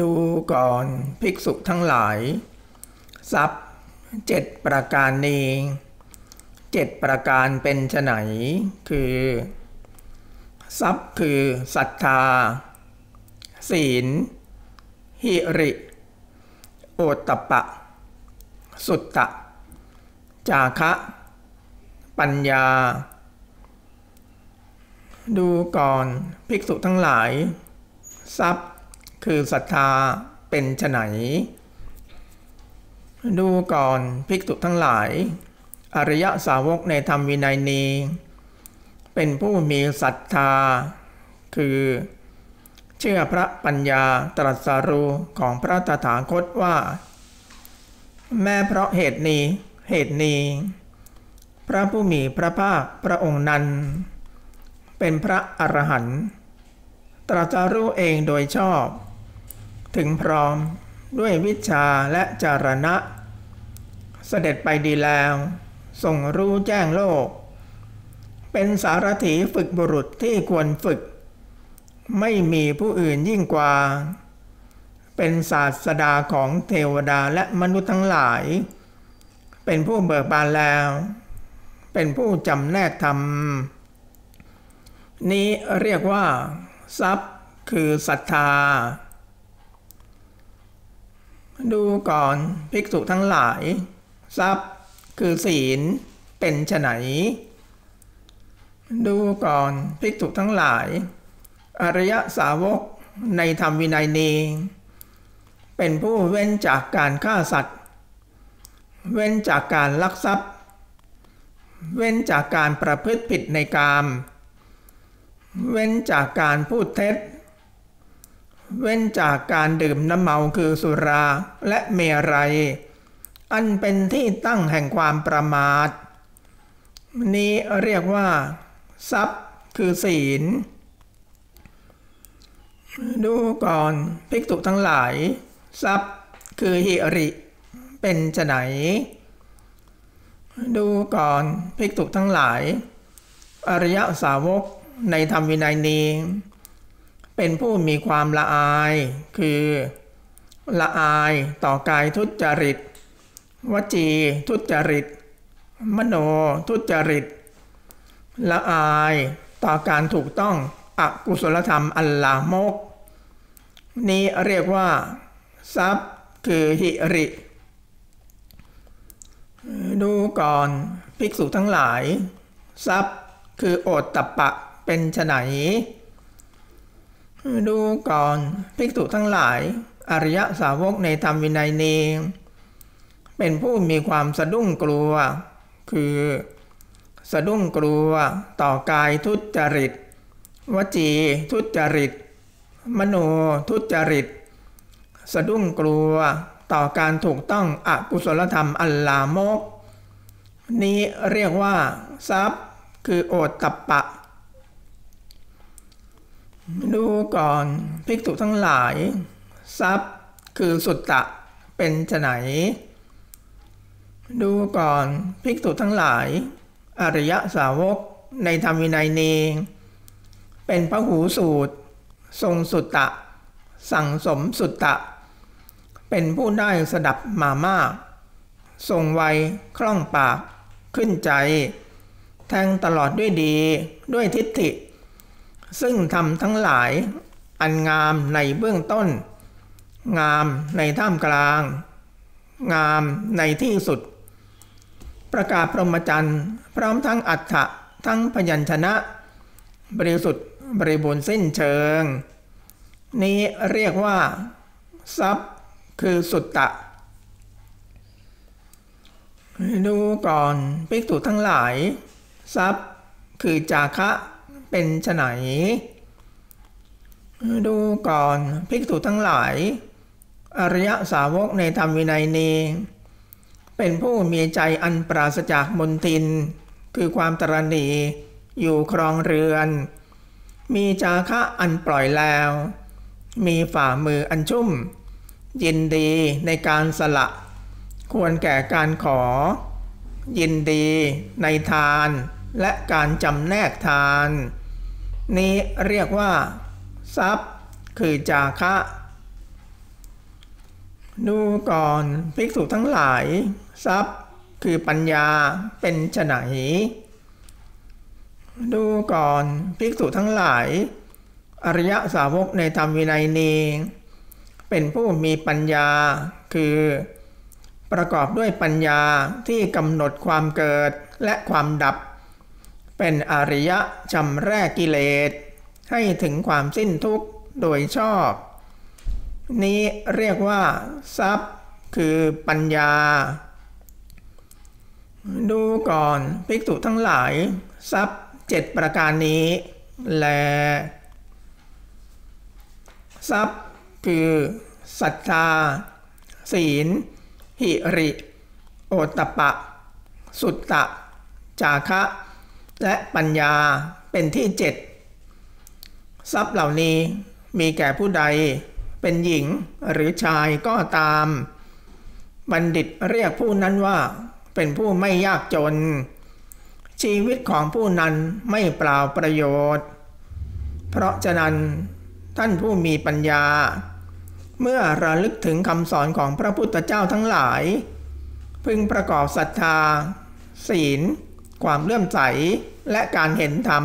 ดูก่อนภิกษุทั้งหลาย ทรัพย์เจ็ดประการนี้เจ็ดประการเป็นไนคือ ทรัพย์คือศรัทธา ศีล หิริ โอตตปะ สุตตะ จาคะ ปัญญา ดูก่อนภิกษุทั้งหลาย ทรัพย์ คือศรัทธาเป็นไนดูก่อนภิกษุทั้งหลาย อริยสาวกในธรรมวินัยนี้ เป็นผู้มีศรัทธา คือเชื่อพระปัญญาตรัสรู้ของพระตถาคตว่า แม้เพราะเหตุนี้เหตุนี้ พระผู้มีพระภาคพระองค์นั้น เป็นพระอรหันต์ตรัสรู้เองโดยชอบ ถึงพร้อมด้วยวิชาและจารณะ เสด็จไปดีแล้วส่งรู้แจ้งโลก เป็นสารถีฝึกบุรุษที่ควรฝึก ไม่มีผู้อื่นยิ่งกว่า เป็นศาสดาของเทวดาและมนุษย์ทั้งหลาย เป็นผู้เบิกบานแล้ว เป็นผู้จำแนกธรรม นี้เรียกว่า ทรัพย์คือศรัทธา ดูก่อนภิกษุทั้งหลาย ทรัพย์คือศีลเป็นไนดูก่อนภิกษุทั้งหลาย อริยสาวกในธรรมวินัยนี้เป็นผู้เว้นจากการฆ่าสัตว์ เว้นจากการลักทรัพย์ เว้นจากการประพฤติผิดในกาม เว้นจากการพูดเท็จ เว้นจากการดื่มน้ำเมาคือสุราและเมรัย อันเป็นที่ตั้งแห่งความประมาท นี้เรียกว่า ทรัพย์คือศีล ดูก่อนภิกษุทั้งหลาย ทรัพย์คือหิริ เป็นจะไหน ดูก่อนภิกษุทั้งหลาย อริยสาวกในธรรมวินัยนี้ เป็นผู้มีความละอาย คือ ละอายต่อกายทุจริต วจีทุจริต มโนทุจริต ละอายต่อการถูกต้องอกุศลธรรมอัลลามก นี้เรียกว่า ทรัพย์คือหิริ ดูก่อนภิกษุทั้งหลาย ทรัพย์คือโอตตะปะเป็นไน ดูก่อนภิกษุทั้งหลาย อริยสาวกในธรรมวินัยนี้เป็นผู้มีความสะดุ้งกลัว คือ สะดุ้งกลัว ต่อกายทุจริต วจีทุจริต มโนทุจริต สะดุ้งกลัว ต่อการถูกต้องอกุศลธรรมอัลลามก นี้เรียกว่า ทรัพย์ คือโอตตปะ ดูก่อนภิกษุทั้งหลาย ทรัพย์คือสุตตะเป็นจะไหน ดูก่อนภิกษุทั้งหลาย อริยสาวกในธรรมวินัยนี้เป็นพระหูสูตร ทรงสุตตะ สั่งสมสุตตะ เป็นผู้ได้สดับมามากทรงไวคล่องปากขึ้นใจ แทงตลอดด้วยดีด้วยทิฏฐิ ซึ่งทำทั้งหลายอันงามในเบื้องต้น งามในท่ามกลาง งามในที่สุด ประกาศพรหมจรรย์พร้อมทั้งอัฏฐะทั้งพยัญชนะ บริสุทธิ์บริบูรณ์สิ้นเชิง นี้เรียกว่า ทรัพย์คือสุตตะ ดูก่อนภิกษุทั้งหลาย ทรัพย์คือจาคะ เป็นไนดูก่อนภิกษุทั้งหลาย อริยสาวกในธรรมวินัยนี้ เป็นผู้มีใจอันปราศจากมนทิน คือความตรณีอยู่ครองเรือน มีจาคะอันปล่อยแล้ว มีฝ่ามืออันชุ่ม ยินดีในการสละ ควรแก่การขอ ยินดีในทานและการจำแนกทาน นี้เรียกว่า ทรัพย์ คือจาคะ ดูก่อนภิกษุทั้งหลาย ทรัพย์ คือปัญญาเป็นไฉนดูก่อนภิกษุทั้งหลาย อริยสาวกในธรรมวินัยนี้เป็นผู้มีปัญญาคือ ประกอบด้วยปัญญาที่กำหนดความเกิดและความดับ เป็นอริยะจำแรกกิเลส ให้ถึงความสิ้นทุกข์โดยชอบ นี้เรียกว่า ทรัพย์คือปัญญา ดูก่อนภิกษุทั้งหลาย ทรัพย์เจ็ดประการนี้แล ทรัพย์คือศรัทธา ศีล หิริ โอตตปะ สุตตะ จาคะ และปัญญาเป็นที่เจ็ดทรัพย์เหล่านี้มีแก่ผู้ใด เป็นหญิงหรือชายก็ตาม บัณฑิตเรียกผู้นั้นว่า เป็นผู้ไม่ยากจน ชีวิตของผู้นั้นไม่เปล่าประโยชน์ เพราะฉะนั้นท่านผู้มีปัญญา เมื่อระลึกถึงคำสอนของพระพุทธเจ้าทั้งหลาย พึงประกอบศรัทธา ศีล ความเลื่อมใส และการเห็นธรรม